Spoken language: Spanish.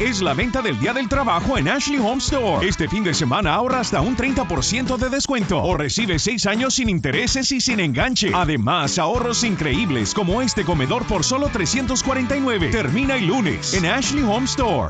Es la venta del Día del Trabajo en Ashley Home Store. Este fin de semana ahorra hasta un 30% de descuento o recibe 6 años sin intereses y sin enganche. Además, ahorros increíbles como este comedor por solo 349. Termina el lunes en Ashley Home Store.